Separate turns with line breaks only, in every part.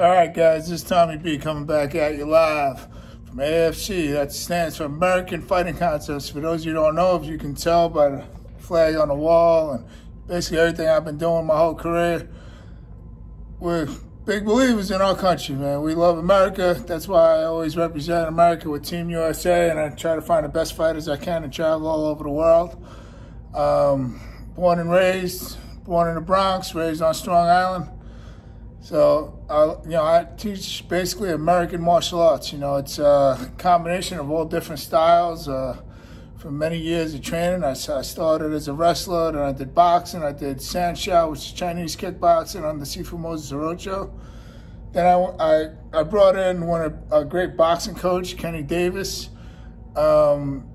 All right, guys, this is Tommy B coming back at you live from AFC. That stands for American Fighting Concepts. For those of you who don't know, if you can tell by the flag on the wall and basically everything I've been doing my whole career, we're big believers in our country, man. We love America. That's why I always represent America with Team USA, and I try to find the best fighters I can and travel all over the world. Um, born and raised, born in the Bronx, raised on Strong Island. So, uh, you know, I teach basically American martial arts. You know, it's a combination of all different styles. Uh, for many years of training, I, I, started as a wrestler, then I did boxing, I did Sanshou, which is Chinese kickboxing under Sifu Moses Orocho. Then I, I, I, brought in one of a great boxing coach, Kenny Davis. Um,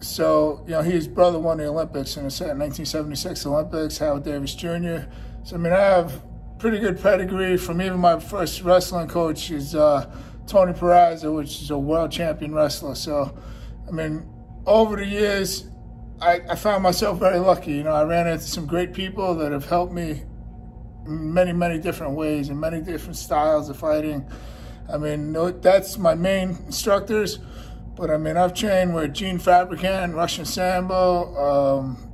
so, you know, his brother won the Olympics in the 1976 Olympics, Howard Davis Jr. So, I mean, I have pretty good pedigree from even my first wrestling coach is uh, Tony Peraza, which is a world champion wrestler. So, I mean, over the years, I, I, found myself very lucky. You know, I ran into some great people that have helped me in many, many different ways and many different styles of fighting. I mean, that's my main instructors. But I mean, I've trained with Gene Fabricant, Russian Sambo, um,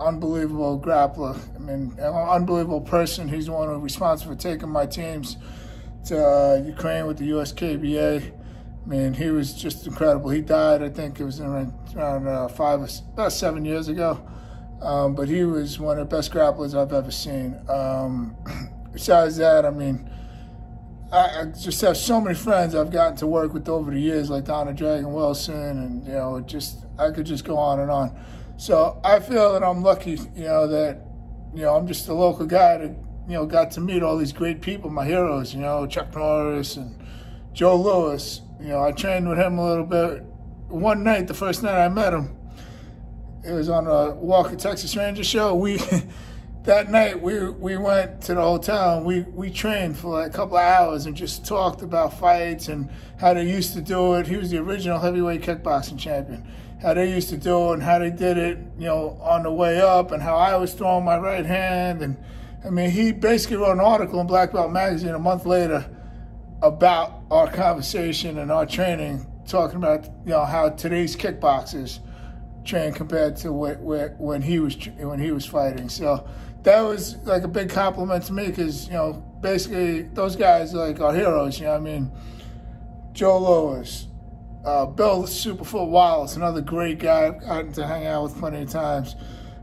unbelievable grappler. I mean, an unbelievable person. He's the one who's responsible for taking my teams to uh, Ukraine with the USKBA. I mean, he was just incredible. He died, I think it was around, around uh, five, about seven years ago. Um, but he was one of the best grapplers I've ever seen. Um, besides that, I mean, I, I, just have so many friends I've gotten to work with over the years, like Donna Dragon Wilson, and you know, just I could just go on and on. So I feel that I'm lucky, you know, that, you know, I'm just a local guy that, you know, got to meet all these great people, my heroes, you know, Chuck Norris and Joe Lewis. You know, I trained with him a little bit. One night, the first night I met him, it was on a Walker Texas Ranger show. We that night we we went to the hotel and we we trained for like a couple of hours and just talked about fights and how they used to do it. He was the original heavyweight kickboxing champion how they used to do it and how they did it, you know, on the way up and how I was throwing my right hand. And I mean, he basically wrote an article in Black Belt Magazine a month later about our conversation and our training, talking about, you know, how today's kickboxers train compared to when he was when he was fighting. So that was like a big compliment to me because, you know, basically those guys like our heroes, you know I mean? Joe Lewis, uh, Bill Superfoot Wallace, another great guy I've gotten to hang out with plenty of times.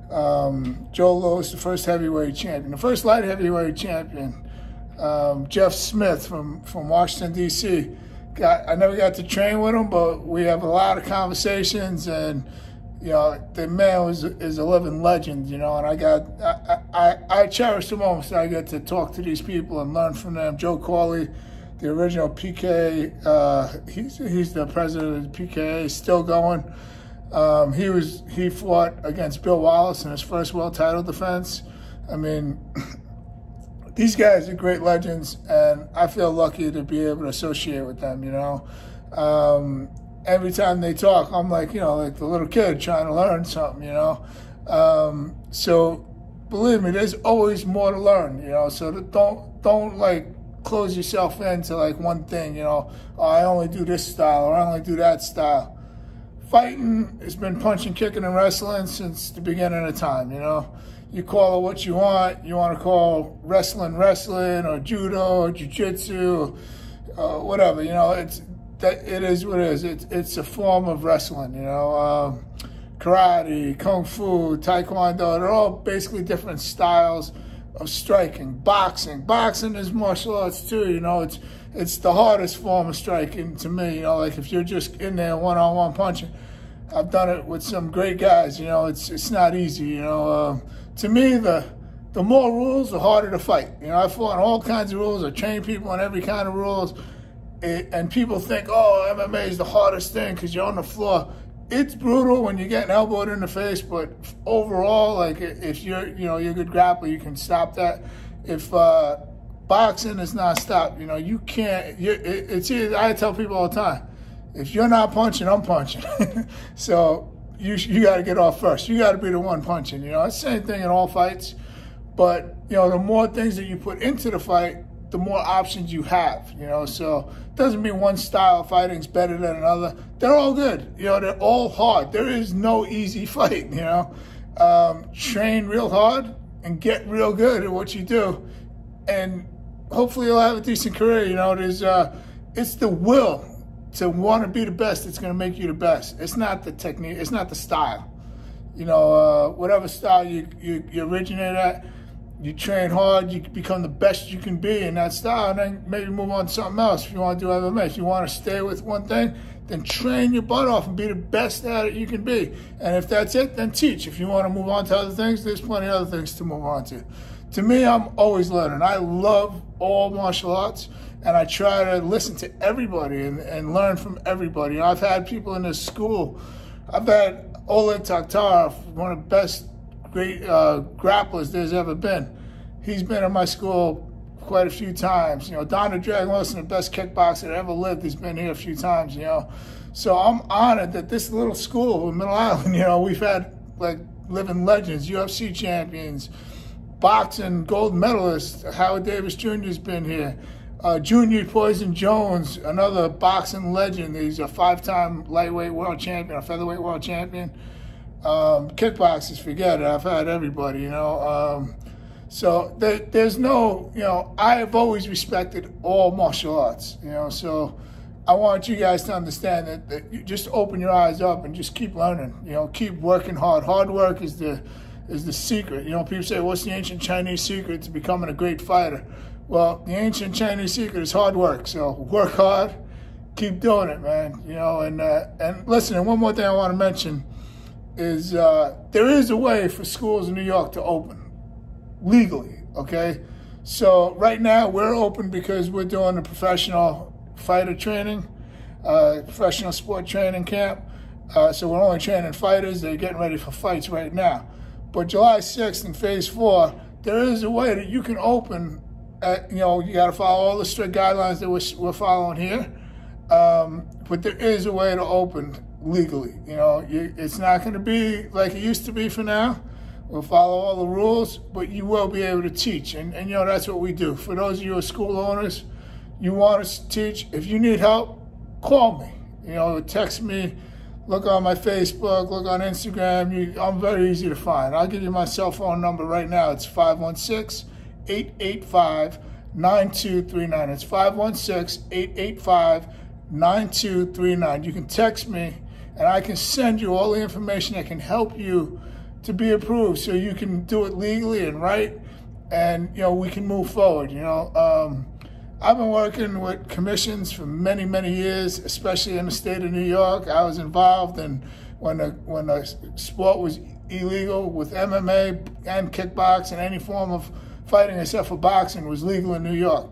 Um, Joe Lewis, the first heavyweight champion, the first light heavyweight champion. Um, Jeff Smith from, from Washington, D.C. Got, I never got to train with him, but we have a lot of conversations, and you know, the man was is a living legend, you know. And I got I I, I cherish the moments I get to talk to these people and learn from them. Joe Corley the original PK. Uh, he's he's the president of the PKA, still going. Um, he was he fought against Bill Wallace in his first world title defense. I mean, these guys are great legends, and I feel lucky to be able to associate with them. You know, um, every time they talk, I'm like you know like the little kid trying to learn something. You know, um, so believe me, there's always more to learn. You know, so don't don't like close yourself into like one thing, you know, oh, I only do this style or I only do that style. Fighting has been punching, kicking, and wrestling since the beginning of time, you know. You call it what you want. You want to call wrestling wrestling or judo or jiu-jitsu or uh, whatever, you know, it's that it is what it is. It's, it's a form of wrestling, you know. Um, karate, kung fu, taekwondo, they're all basically different styles of striking. Boxing, boxing is martial arts too. You know, it's it's the hardest form of striking to me. You know, like if you're just in there one on one punching. I've done it with some great guys. You know, it's it's not easy. You know, uh, to me the the more rules, the harder to fight. You know, I fought on all kinds of rules. I train people on every kind of rules. It, and people think, oh, MMA is the hardest thing because you're on the floor it's brutal when you get getting elbowed in the face, but overall, like if you're, you know, you're a good grappler, you can stop that. If uh, boxing is not stopped, you know, you can't. It, it's either, I tell people all the time, if you're not punching, I'm punching. so you you got to get off first. You got to be the one punching. You know, it's the same thing in all fights. But you know, the more things that you put into the fight, the more options you have, you know. So it doesn't mean one style of fighting is better than another. They're all good, you know. They're all hard. There is no easy fight, you know. Um, train real hard and get real good at what you do, and hopefully you'll have a decent career. You know, there's uh, it's the will to want to be the best that's going to make you the best. It's not the technique. It's not the style. You know, uh, whatever style you, you you originate at you train hard, you become the best you can be in that style, and then maybe move on to something else if you want to do MMA. If you want to stay with one thing, then train your butt off and be the best at it you can be. And if that's it, then teach. If you want to move on to other things, there's plenty of other things to move on to. To me, I'm always learning. I love all martial arts, and I try to listen to everybody and, and learn from everybody. I've had people in this school. I've had Oleg Taktarov, one of the best great uh, grapplers there's ever been. He's been in my school quite a few times. You know, Donald Dragon Wilson, the best kickboxer that ever lived, he's been here a few times, you know. So I'm honored that this little school in Middle Island, you know, we've had like living legends, UFC champions, boxing gold medalist, Howard Davis Jr. has been here. Uh, Junior Poison Jones, another boxing legend. He's a five-time lightweight world champion, a featherweight world champion. Um, kickboxers, forget it. I've had everybody, you know. Um, so there, there's no, you know, I have always respected all martial arts, you know. So I want you guys to understand that, that you just open your eyes up and just keep learning, you know, keep working hard. Hard work is the is the secret. You know, people say, what's the ancient Chinese secret to becoming a great fighter? Well, the ancient Chinese secret is hard work. So work hard, keep doing it, man. You know, and uh, and listen. And one more thing I want to mention is uh, there is a way for schools in New York to open legally, okay? So right now we're open because we're doing a professional fighter training, uh, professional sport training camp. Uh, so we're only training fighters. They're getting ready for fights right now. But July 6th in phase four, there is a way that you can open, at, you know, you got to follow all the strict guidelines that we're, we're following here. Um, but there is a way to open legally. You know, you, it's not going to be like it used to be for now. We'll follow all the rules, but you will be able to teach. And, and you know, that's what we do. For those of you who are school owners, you want us to teach. If you need help, call me. You know, text me, look on my Facebook, look on Instagram. You, I'm very easy to find. I'll give you my cell phone number right now. It's 516 885 9239. It's 516 885 9239. You can text me and I can send you all the information that can help you to be approved so you can do it legally and right. And you know we can move forward you know. Um, i've been working with commissions for many many years especially in the state of new york. I was involved in when the when the sport was illegal with mma and kickboxing and any form of fighting except for boxing was legal in new york.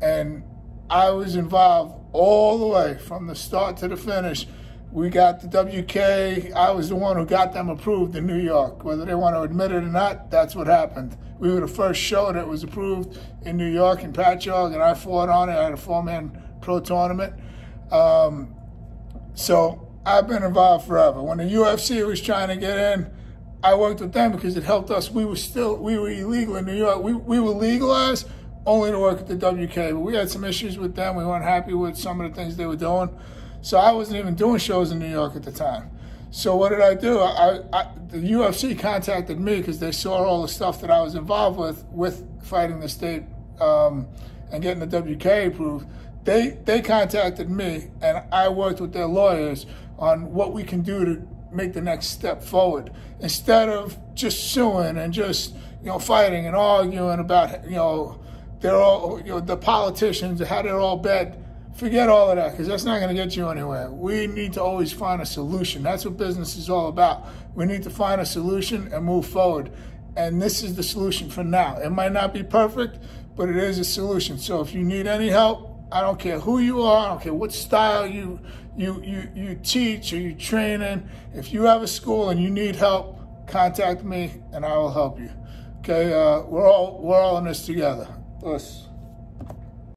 And i was involved all the way from the start to the finish we got the WK. I was the one who got them approved in New York. Whether they want to admit it or not, that's what happened. We were the first show that was approved in New York in Patchogue, and I fought on it. I had a four-man pro tournament. Um, so I've been involved forever. When the UFC was trying to get in, I worked with them because it helped us. We were still we were illegal in New York. We we were legalized only to work at the WK, but we had some issues with them. We weren't happy with some of the things they were doing. So I wasn't even doing shows in New York at the time. So what did I do? I, I the UFC contacted me because they saw all the stuff that I was involved with with fighting the state um, and getting the WK approved. They they contacted me and I worked with their lawyers on what we can do to make the next step forward instead of just suing and just you know fighting and arguing about you know they're all you know the politicians how they're all bad forget all of that because that's not going to get you anywhere. We need to always find a solution. That's what business is all about. We need to find a solution and move forward. And this is the solution for now. It might not be perfect, but it is a solution. So if you need any help, I don't care who you are, I don't care what style you you you you teach or you train in. If you have a school and you need help, contact me and I will help you. Okay, uh, we're all we're all in this together. Us.